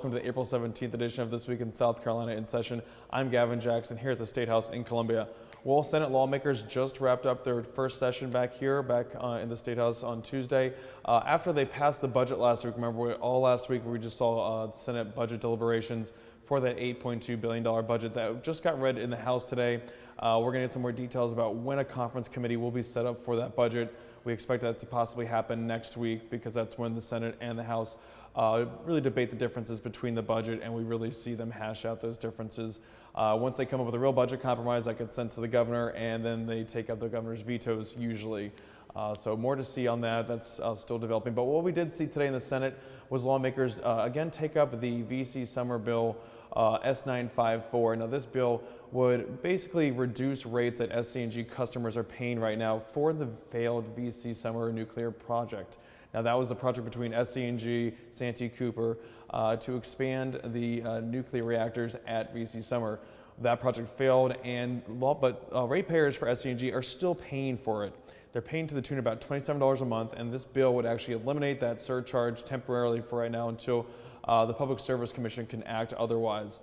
welcome to the April 17th edition of This Week in South Carolina in Session. I'm Gavin Jackson here at the State House in Columbia. Well, Senate lawmakers just wrapped up their first session back here, back uh, in the State House on Tuesday. Uh, after they passed the budget last week, remember we, all last week we just saw uh, Senate budget deliberations for that $8.2 billion budget that just got read in the House today. Uh, we're going to get some more details about when a conference committee will be set up for that budget. We expect that to possibly happen next week because that's when the Senate and the House uh, really debate the differences between the budget and we really see them hash out those differences. Uh, once they come up with a real budget compromise that gets sent to the governor and then they take up the governor's vetoes usually. Uh, so more to see on that. That's uh, still developing. But what we did see today in the Senate was lawmakers uh, again take up the VC Summer bill uh, S954. Now this bill would basically reduce rates that SCE&G customers are paying right now for the failed VC Summer nuclear project. Now that was a project between SCE&G, Santee Cooper uh, to expand the uh, nuclear reactors at VC Summer. That project failed and but uh, ratepayers for SCE&G are still paying for it. They're paying to the tune of about $27 a month and this bill would actually eliminate that surcharge temporarily for right now until uh, the Public Service Commission can act otherwise.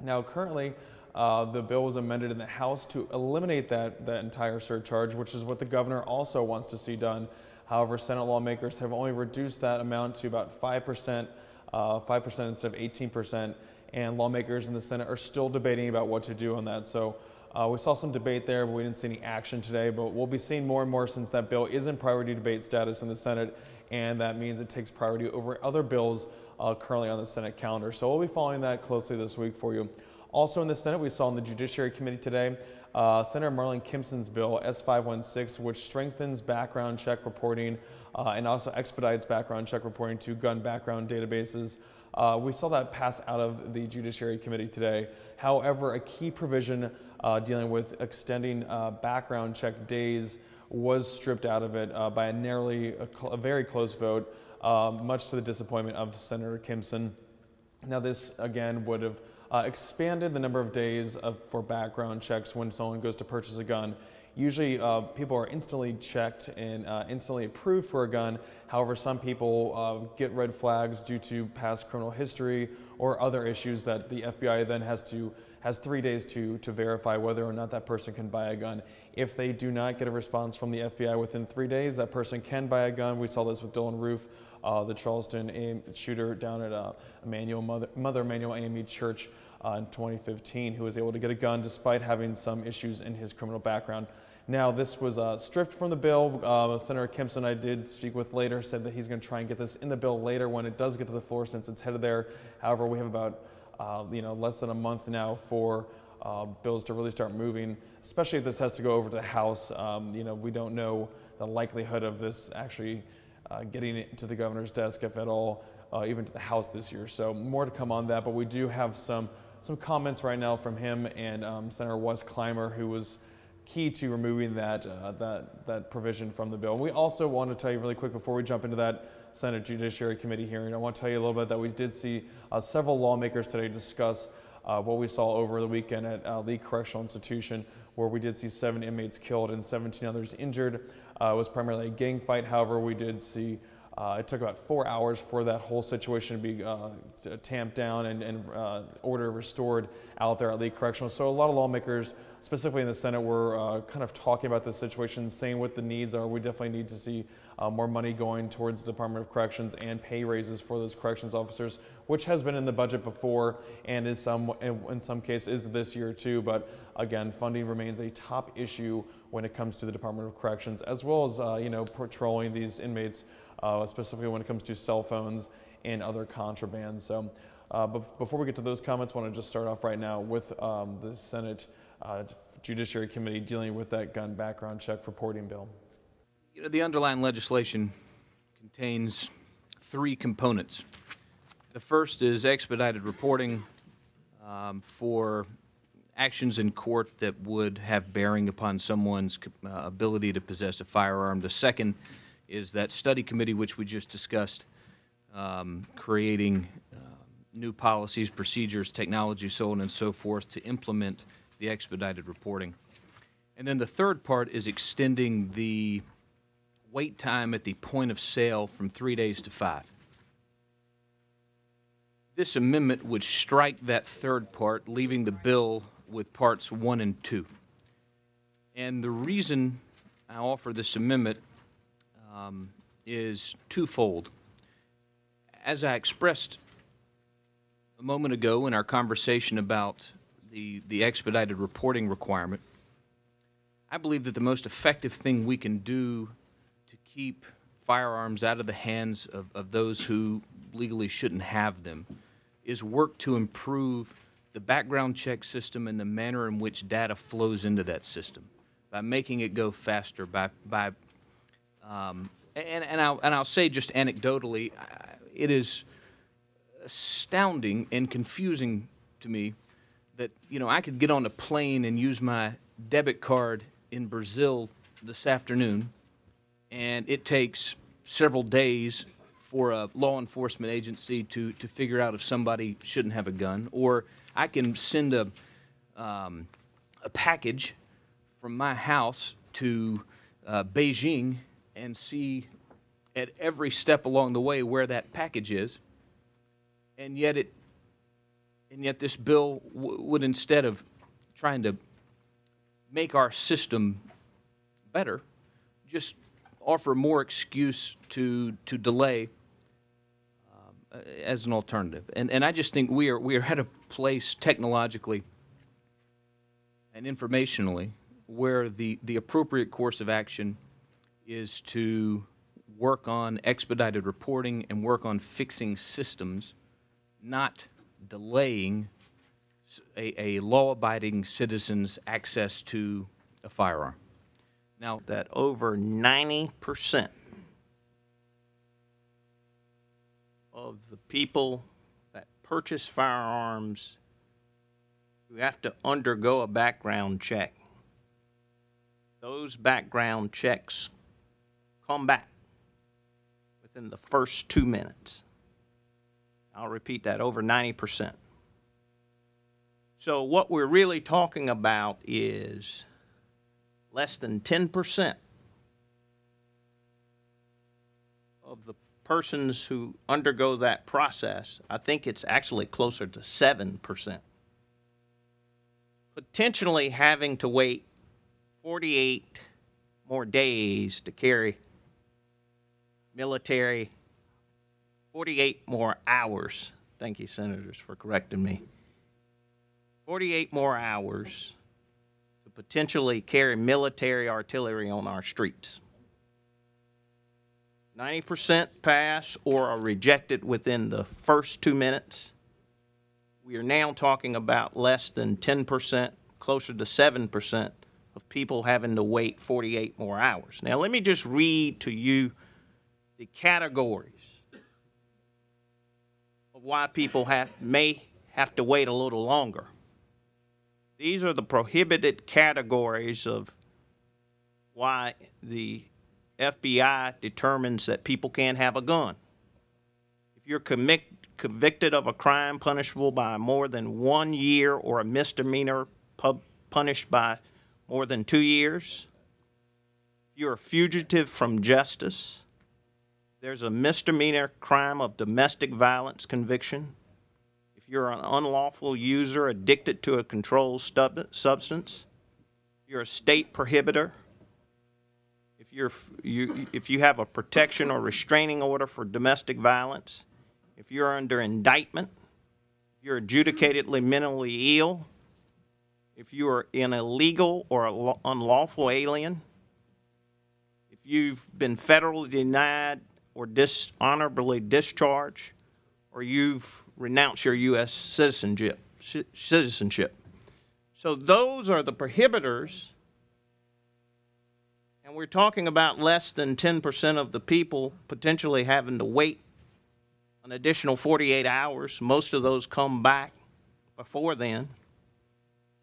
Now currently, uh, the bill was amended in the House to eliminate that, that entire surcharge, which is what the governor also wants to see done. However, Senate lawmakers have only reduced that amount to about 5%, uh, 5% instead of 18%, and lawmakers in the Senate are still debating about what to do on that. So uh, we saw some debate there, but we didn't see any action today. But we'll be seeing more and more since that bill is in priority debate status in the Senate, and that means it takes priority over other bills uh, currently on the Senate calendar. So we'll be following that closely this week for you. Also in the Senate, we saw in the Judiciary Committee today uh, Senator Marlon Kimpson's bill, S516, which strengthens background check reporting uh, and also expedites background check reporting to gun background databases. Uh, we saw that pass out of the Judiciary Committee today. However, a key provision uh, dealing with extending uh, background check days was stripped out of it uh, by a narrowly, a, a, very close vote, much to the disappointment of Senator Kimpson. Now, this again would have uh, expanded the number of days of, for background checks when someone goes to purchase a gun. Usually uh, people are instantly checked and uh, instantly approved for a gun. However, some people uh, get red flags due to past criminal history or other issues that the FBI then has to has three days to, to verify whether or not that person can buy a gun. If they do not get a response from the FBI within three days, that person can buy a gun. We saw this with Dylann Roof, uh, the Charleston shooter down at uh, Emanuel Mother, Mother Emanuel AME Church uh, in 2015, who was able to get a gun despite having some issues in his criminal background. Now, this was uh, stripped from the bill. Uh, Senator Kimpson, I did speak with later, said that he's going to try and get this in the bill later when it does get to the floor since it's headed there. However, we have about uh, you know less than a month now for uh, bills to really start moving, especially if this has to go over to the House. Um, you know, we don't know the likelihood of this actually uh, getting it to the governor's desk, if at all, uh, even to the House this year. So more to come on that, but we do have some some comments right now from him and um, Senator Wes Climer, who was key to removing that, uh, that, that provision from the bill. We also want to tell you really quick before we jump into that Senate Judiciary Committee hearing, I want to tell you a little bit that we did see uh, several lawmakers today discuss uh, what we saw over the weekend at uh, Lee Correctional Institution, where we did see seven inmates killed and 17 others injured. Uh, was primarily a gang fight. However, we did see uh, it took about four hours for that whole situation to be uh, tamped down and, and uh, order restored out there at Lee Correctional. So a lot of lawmakers, specifically in the Senate, were uh, kind of talking about this situation, saying what the needs are. We definitely need to see uh, more money going towards the Department of Corrections and pay raises for those corrections officers, which has been in the budget before and is some in some cases is this year too. But again, funding remains a top issue when it comes to the Department of Corrections, as well as uh, you know patrolling these inmates uh, specifically when it comes to cell phones and other contraband. So uh, but before we get to those comments, I want to just start off right now with um, the Senate uh, Judiciary Committee dealing with that gun background check reporting bill. You know, the underlying legislation contains three components. The first is expedited reporting um, for actions in court that would have bearing upon someone's uh, ability to possess a firearm. The second is that study committee which we just discussed, um, creating uh, new policies, procedures, technology, so on and so forth to implement the expedited reporting. And then the third part is extending the wait time at the point of sale from three days to five. This amendment would strike that third part, leaving the bill with parts one and two. And the reason I offer this amendment um, is twofold. As I expressed a moment ago in our conversation about the, the expedited reporting requirement, I believe that the most effective thing we can do to keep firearms out of the hands of, of those who legally shouldn't have them is work to improve the background check system and the manner in which data flows into that system by making it go faster, by, by um, and, and, I'll, and I'll say just anecdotally, it is astounding and confusing to me that, you know, I could get on a plane and use my debit card in Brazil this afternoon, and it takes several days for a law enforcement agency to, to figure out if somebody shouldn't have a gun. Or I can send a, um, a package from my house to uh, Beijing and see at every step along the way where that package is. And yet it, and yet this bill would instead of trying to make our system better, just offer more excuse to, to delay um, as an alternative. And, and I just think we are, we are at a place technologically and informationally where the, the appropriate course of action is to work on expedited reporting and work on fixing systems, not delaying a law-abiding citizen's access to a firearm. Now, that over 90% of the people that purchase firearms who have to undergo a background check, those background checks come back within the first two minutes. I'll repeat that over 90%. So, what we're really talking about is less than 10% of the persons who undergo that process, I think it's actually closer to 7%, potentially having to wait 48 more days to carry military, 48 more hours. Thank you, senators, for correcting me. 48 more hours to potentially carry military artillery on our streets. 90% pass or are rejected within the first two minutes. We are now talking about less than 10%, closer to 7% of people having to wait 48 more hours. Now, let me just read to you the categories of why people have, may have to wait a little longer. These are the prohibited categories of why the FBI determines that people can't have a gun. If you're convicted of a crime punishable by more than one year or a misdemeanor punished by more than two years, if you're a fugitive from justice, there's a misdemeanor crime of domestic violence conviction, if you're an unlawful user addicted to a controlled substance, you're a state prohibitor, if you're you if you have a protection or restraining order for domestic violence, if you're under indictment, if you're adjudicatedly mentally ill, if you are an illegal or unlawful alien, if you've been federally denied or dishonorably discharged, or you've renounced your U.S. citizenship. Citizenship. So those are the prohibitors, and we're talking about less than 10% of the people potentially having to wait an additional 48 hours. Most of those come back before then,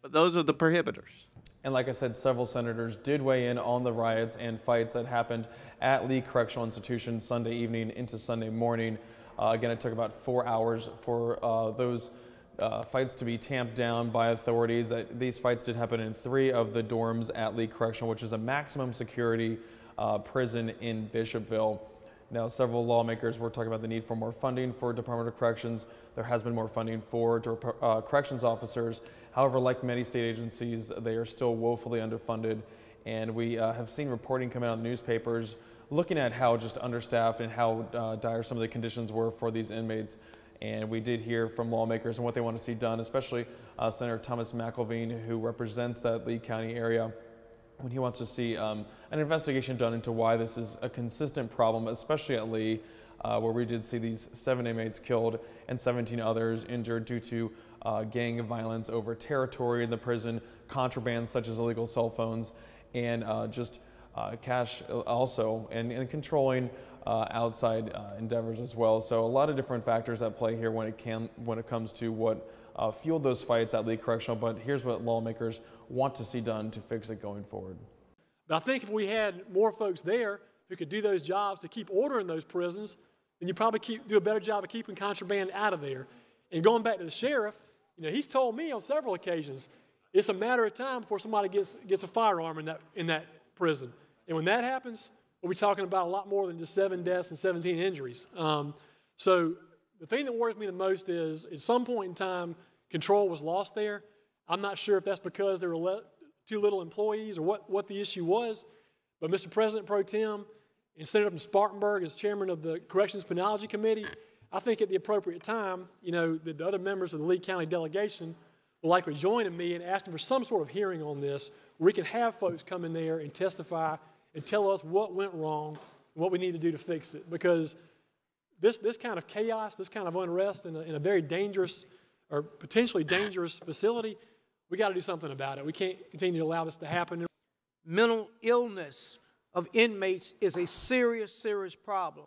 but those are the prohibitors. And like I said, several senators did weigh in on the riots and fights that happened at Lee Correctional Institution Sunday evening into Sunday morning. Uh, again, it took about four hours for uh, those uh, fights to be tamped down by authorities. That these fights did happen in three of the dorms at Lee Correctional, which is a maximum security uh, prison in Bishopville. Now, several lawmakers were talking about the need for more funding for Department of Corrections. There has been more funding for uh, corrections officers. However, like many state agencies, they are still woefully underfunded. And we uh, have seen reporting come out in the newspapers looking at how just understaffed and how uh, dire some of the conditions were for these inmates. And we did hear from lawmakers and what they want to see done, especially uh, Senator Thomas McElveen, who represents that Lee County area when he wants to see um, an investigation done into why this is a consistent problem, especially at Lee, uh, where we did see these seven inmates killed and 17 others injured due to uh, gang violence over territory in the prison, contraband such as illegal cell phones, and uh, just uh, cash also, and, and controlling uh, outside uh, endeavors as well. So a lot of different factors at play here when it can when it comes to what fueled those fights at Lee Correctional. But here's what lawmakers want to see done to fix it going forward. But I think if we had more folks there who could do those jobs to keep order in those prisons, then you probably keep, do a better job of keeping contraband out of there. And going back to the sheriff, you know, he's told me on several occasions it's a matter of time before somebody gets, gets a firearm in that, in that prison. And when that happens, we'll be talking about a lot more than just seven deaths and 17 injuries. Um, so the thing that worries me the most is at some point in time, control was lost there. I'm not sure if that's because there were le- too little employees or what, what the issue was. But Mr. President Pro Tem and Senator from Spartanburg as chairman of the Corrections Penology Committee, I think at the appropriate time, you know, the, the other members of the Lee County delegation will likely join in me in asking for some sort of hearing on this where we can have folks come in there and testify and tell us what went wrong and what we need to do to fix it. Because this, this kind of chaos, this kind of unrest in a, in a very dangerous or potentially dangerous facility, we got to do something about it. We can't continue to allow this to happen. Mental illness of inmates is a serious, serious problem.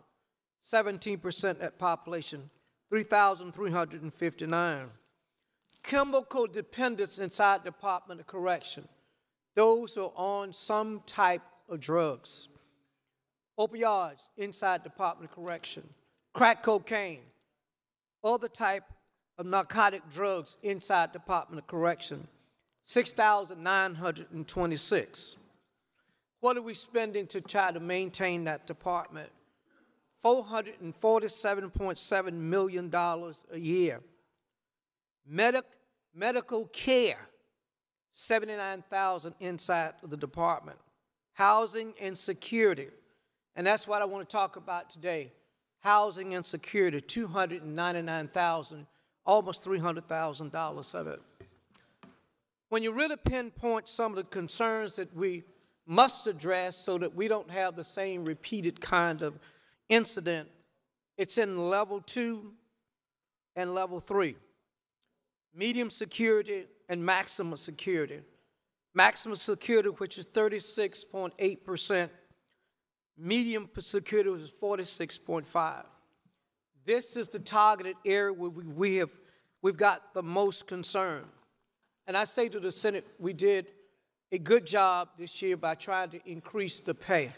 17% at population, 3,359. Chemical dependence inside Department of Correction. Those who are on some type of drugs. Opioids inside Department of Correction. Crack cocaine. Other type of narcotic drugs inside Department of Correction. 6,926. What are we spending to try to maintain that department? $447.7 million a year. Medic, medical care, 79,000 inside of the department. Housing and security, and that's what I want to talk about today. Housing and security, 299,000, almost $300,000 of it. When you really pinpoint some of the concerns that we must address so that we don't have the same repeated kind of incident, it's in level two and level three medium security and maximum security. Maximum security, which is 36.8%, medium security is 46.5. This is the targeted area where we, we have we've got the most concern. And I say to the Senate, we did a good job this year by trying to increase the pay.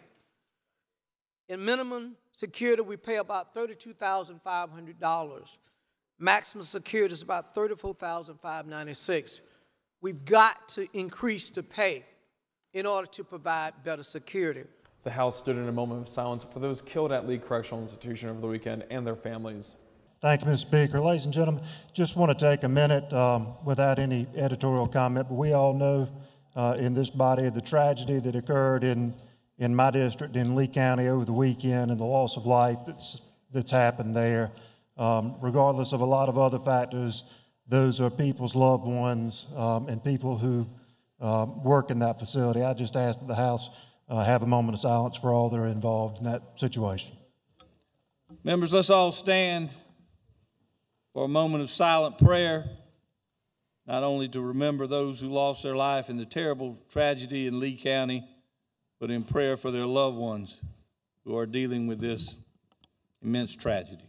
In minimum security, we pay about $32,500. Maximum security is about 34,596. We've got to increase the pay in order to provide better security. The House stood in a moment of silence for those killed at Lee Correctional Institution over the weekend and their families. Thank you, Mr. Speaker. Ladies and gentlemen, just want to take a minute um, without any editorial comment, but we all know uh, in this body the tragedy that occurred in, in my district in Lee County over the weekend and the loss of life that's, that's happened there. Um, regardless of a lot of other factors, those are people's loved ones um, and people who uh, work in that facility. I just ask that the House uh, have a moment of silence for all that are involved in that situation. Members, let's all stand for a moment of silent prayer, not only to remember those who lost their life in the terrible tragedy in Lee County, but in prayer for their loved ones who are dealing with this immense tragedy.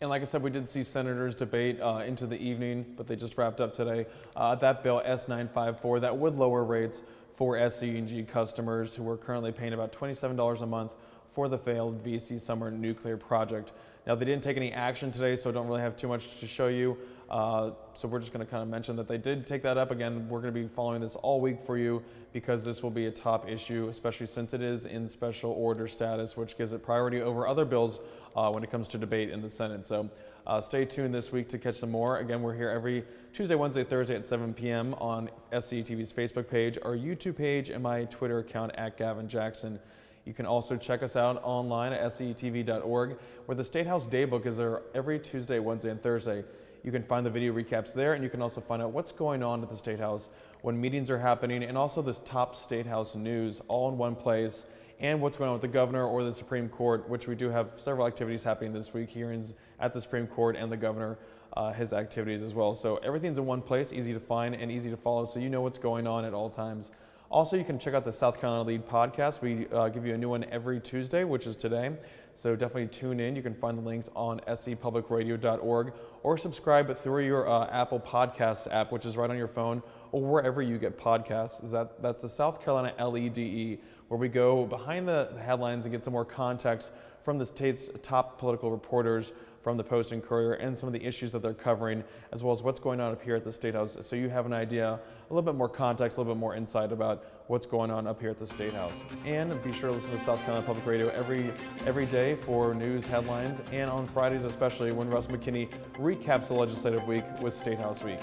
And like I said, we did see senators debate uh, into the evening, but they just wrapped up today. Uh, that bill S954 that would lower rates for SCE&G customers who are currently paying about $27 a month for the failed VC Summer nuclear project. Now, they didn't take any action today, so I don't really have too much to show you. Uh, so we're just going to kind of mention that they did take that up. Again, we're going to be following this all week for you because this will be a top issue, especially since it is in special order status, which gives it priority over other bills uh, when it comes to debate in the Senate. So uh, stay tuned this week to catch some more. Again, we're here every Tuesday, Wednesday, Thursday at 7 p.m. on SCETV's Facebook page, our YouTube page, and my Twitter account at Gavin Jackson. You can also check us out online at scetv.org, where the State House Daybook is there every Tuesday, Wednesday, and Thursday. You can find the video recaps there, and you can also find out what's going on at the State House, when meetings are happening, and also this top State House news all in one place, and what's going on with the governor or the Supreme Court, which we do have several activities happening this week, hearings at the Supreme Court and the governor, uh, his activities as well. So everything's in one place, easy to find and easy to follow, so you know what's going on at all times. Also, you can check out the South Carolina Lede podcast. We uh, give you a new one every Tuesday, which is today. So definitely tune in. You can find the links on scpublicradio.org or subscribe through your uh, Apple Podcasts app, which is right on your phone or wherever you get podcasts. Is that that's the South Carolina LEDE, where we go behind the headlines and get some more context from the state's top political reporters from the Post and Courier and some of the issues that they're covering, as well as what's going on up here at the State House. So you have an idea, a little bit more context, a little bit more insight about what's going on up here at the State House. And be sure to listen to South Carolina Public Radio every every day for news headlines, and on Fridays especially when Russ McKinney recaps the legislative week with State House Week.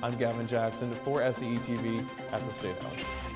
I'm Gavin Jackson for SCE TV at the State House.